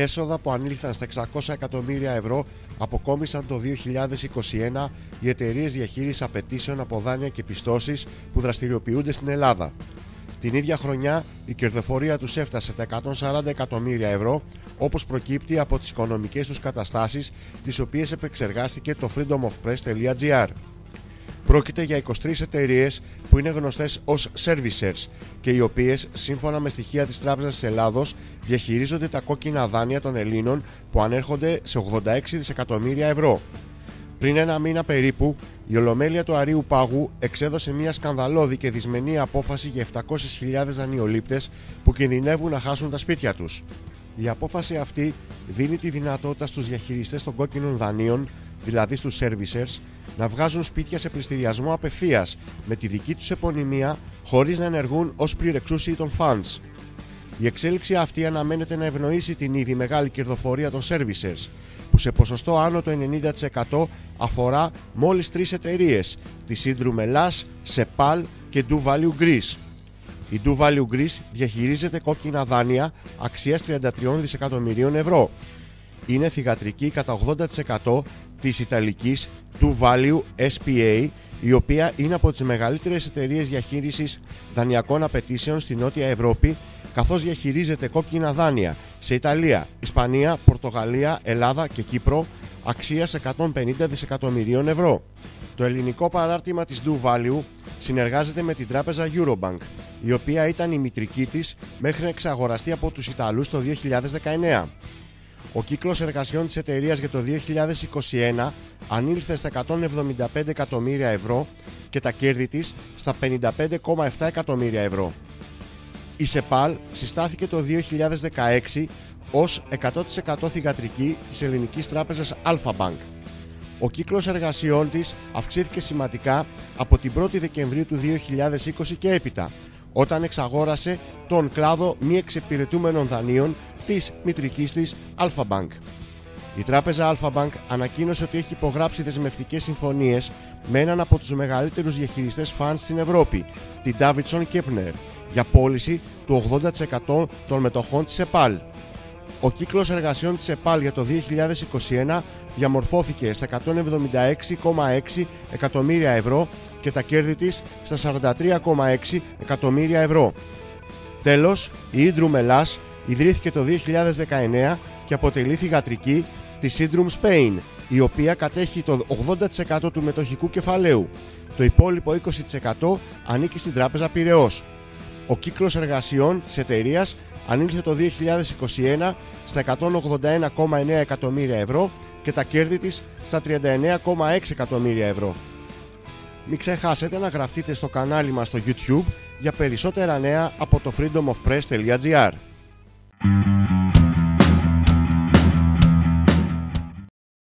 έσοδα που ανήλθαν στα 600 εκατομμύρια ευρώ αποκόμισαν το 2021 οι εταιρείες διαχείρισης απαιτήσεων από δάνεια και πιστώσεις που δραστηριοποιούνται στην Ελλάδα. Την ίδια χρονιά η κερδοφορία τους έφτασε τα 140 εκατομμύρια ευρώ όπως προκύπτει από τις οικονομικές τους καταστάσεις τις οποίες επεξεργάστηκε το freedomofpress.gr. Πρόκειται για 23 εταιρείες που είναι γνωστές ως servicers και οι οποίες, σύμφωνα με στοιχεία της Τράπεζας της Ελλάδος, διαχειρίζονται τα κόκκινα δάνεια των Ελλήνων που ανέρχονται σε 86 δισεκατομμύρια ευρώ. Πριν ένα μήνα περίπου, η Ολομέλεια του Αρίου Πάγου εξέδωσε μια σκανδαλώδη και δυσμενή απόφαση για 700.000 δανειολήπτες που κινδυνεύουν να χάσουν τα σπίτια τους. Η απόφαση αυτή δίνει τη δυνατότητα στους διαχειριστές των κόκκινων δανείων, δηλαδή στους servicers, να βγάζουν σπίτια σε πληστηριασμό απευθείας με τη δική τους επωνυμία χωρίς να ενεργούν ως πληρεξούσιοι των funds. Η εξέλιξη αυτή αναμένεται να ευνοήσει την ήδη μεγάλη κερδοφορία των servicers, που σε ποσοστό άνω το 90% αφορά μόλις τρεις εταιρείες, τη Σύντρου Μελάς, Sepal και Do Value Greece. Η Do Value Greece διαχειρίζεται κόκκινα δάνεια αξίας 33 δισεκατομμυρίων ευρώ. Είναι θυγατρική κατά 80% της Ιταλικής Do Value SPA, η οποία είναι από τις μεγαλύτερες εταιρείες διαχείρισης δανειακών απαιτήσεων στη Νότια Ευρώπη, καθώς διαχειρίζεται κόκκινα δάνεια σε Ιταλία, Ισπανία, Πορτογαλία, Ελλάδα και Κύπρο αξίας 150 δισεκατομμυρίων ευρώ. Το ελληνικό παράρτημα της Do Value συνεργάζεται με την τράπεζα Eurobank, η οποία ήταν η μητρική της μέχρι να εξαγοραστεί από τους Ιταλούς το 2019. Ο κύκλος εργασιών της εταιρείας για το 2021 ανήλθε στα 175 εκατομμύρια ευρώ και τα κέρδη της στα 55,7 εκατομμύρια ευρώ. Η ΣΕΠΑΛ συστάθηκε το 2016 ως 100% θυγατρική της ελληνικής τράπεζας Alpha Bank. Ο κύκλος εργασιών της αυξήθηκε σημαντικά από την 1η Δεκεμβρίου του 2020 και έπειτα, όταν εξαγόρασε τον κλάδο μη εξυπηρετούμενων δανείων της μητρικής της Alpha Bank. Η τράπεζα Alpha Bank ανακοίνωσε ότι έχει υπογράψει δεσμευτικές συμφωνίες με έναν από τους μεγαλύτερους διαχειριστές funds στην Ευρώπη, την Davidson Kepner, για πώληση του 80% των μετοχών της ΕΠΑΛ. Ο κύκλος εργασιών της ΕΠΑΛ για το 2021 διαμορφώθηκε στα 176,6 εκατομμύρια ευρώ και τα κέρδη της στα 43,6 εκατομμύρια ευρώ. Τέλος, η Ίντρου Μελάς ιδρύθηκε το 2019 και αποτελεί θηγατρική της Syndrome Spain, η οποία κατέχει το 80% του μετοχικού κεφαλαίου. Το υπόλοιπο 20% ανήκει στην τράπεζα Πυραιός. Ο κύκλος εργασιών της εταιρείας ανήλθε το 2021 στα 181,9 εκατομμύρια ευρώ και τα κέρδη της στα 39,6 εκατομμύρια ευρώ. Μην ξεχάσετε να γραφτείτε στο κανάλι μας στο YouTube για περισσότερα νέα από το freedomofpress.gr.